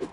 you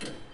you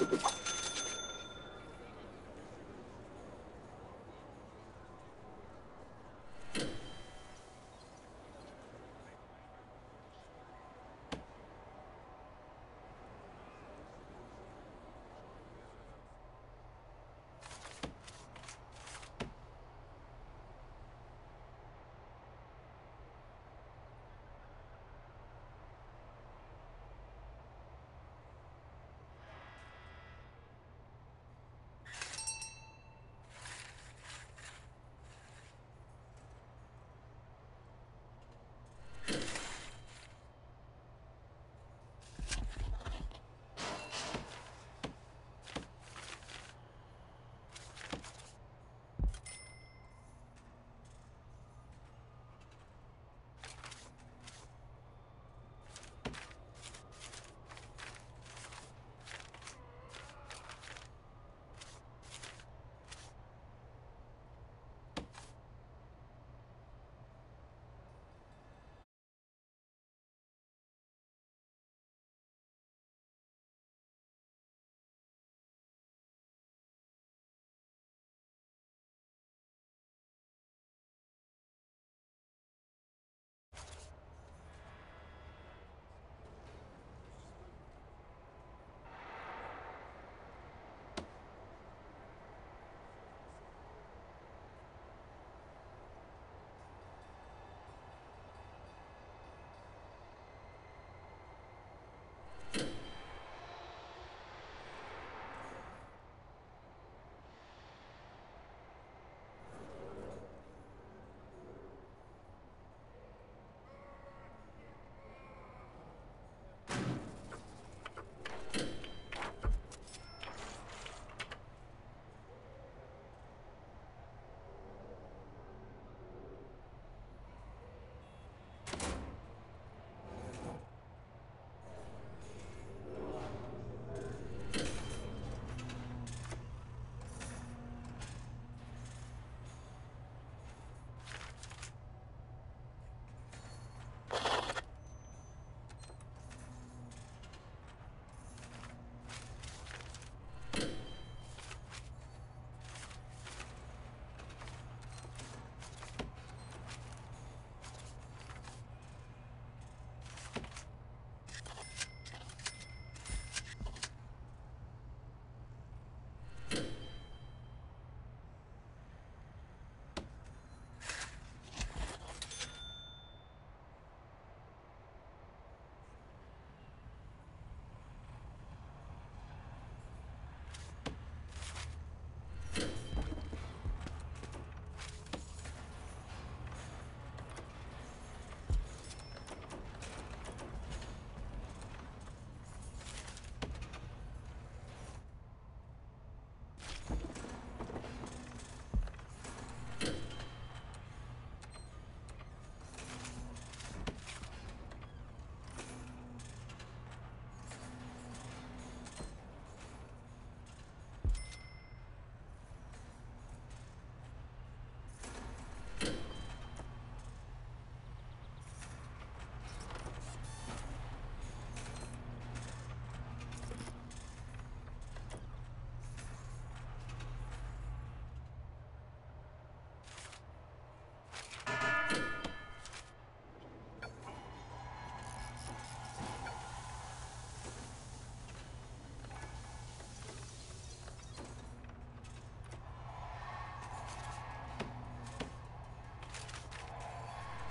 to the